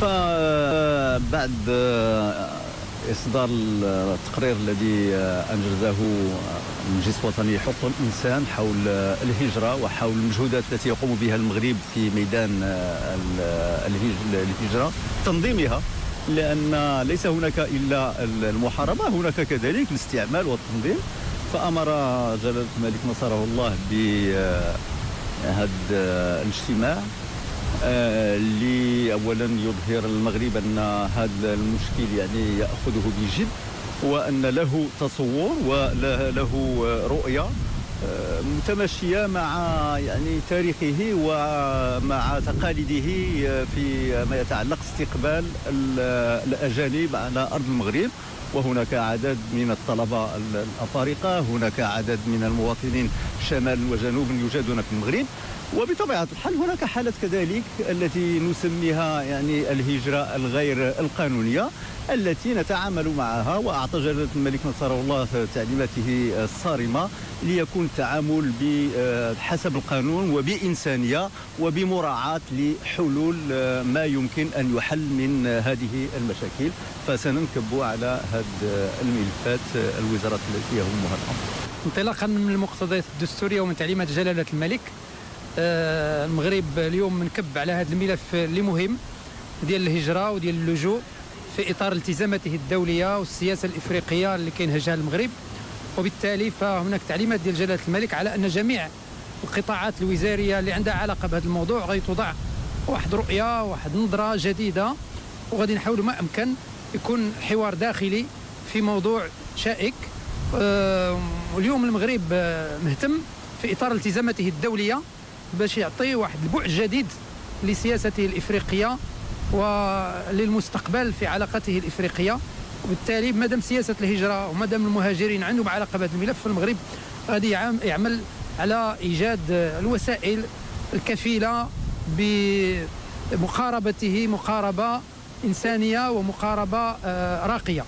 فبعد إصدار التقرير الذي أنجزه المجلس الوطني لحقوق الإنسان حول الهجرة وحول المجهودات التي يقوم بها المغرب في ميدان الهجرة تنظيمها لأن ليس هناك إلا المحاربة هناك كذلك الاستعمال والتنظيم. فأمر جلالة الملك نصره الله بهذا الاجتماع. اللي اولا يظهر المغرب أن هذا المشكل يعني يأخذه بجد وأن له تصور وله رؤية متمشيه مع يعني تاريخه ومع تقاليده في ما يتعلق استقبال الأجانب على أرض المغرب. وهناك عدد من الطلبة الأفارقة هناك عدد من المواطنين شمال وجنوب يوجدون في المغرب. وبطبيعة الحال هناك حالات كذلك التي نسميها يعني الهجرة الغير القانونية التي نتعامل معها وأعطى جلالة الملك نصره الله تعليماته الصارمة ليكون التعامل بحسب القانون وبإنسانية وبمراعاة لحلول ما يمكن أن يحل من هذه المشاكل فسننكب على هذه الملفات الوزارات التي يهمها الأمر. انطلاقا من المقتضيات الدستورية ومن تعليمات جلالة الملك آه، المغرب اليوم منكب على هذا الملف اللي مهم ديال الهجرة وديال اللجوء في إطار التزاماته الدولية والسياسة الإفريقية اللي كينهجها المغرب. وبالتالي فهناك تعليمات ديال جلالة الملك على أن جميع القطاعات الوزارية اللي عندها علاقة بهذا الموضوع غادي توضع واحد رؤية واحد نظرة جديدة. وغادي نحاولوا ما أمكن يكون حوار داخلي في موضوع شائك. آه، واليوم المغرب آه، مهتم في إطار التزاماته الدولية باش يعطي واحد البعد جديد لسياسته الإفريقية وللمستقبل في علاقته الإفريقية. وبالتالي مادام سياسة الهجرة ومادام المهاجرين عندهم علاقة بهذا الملف فالمغرب غادي يعمل على إيجاد الوسائل الكفيلة بمقاربته مقاربة إنسانية ومقاربة آه، راقية.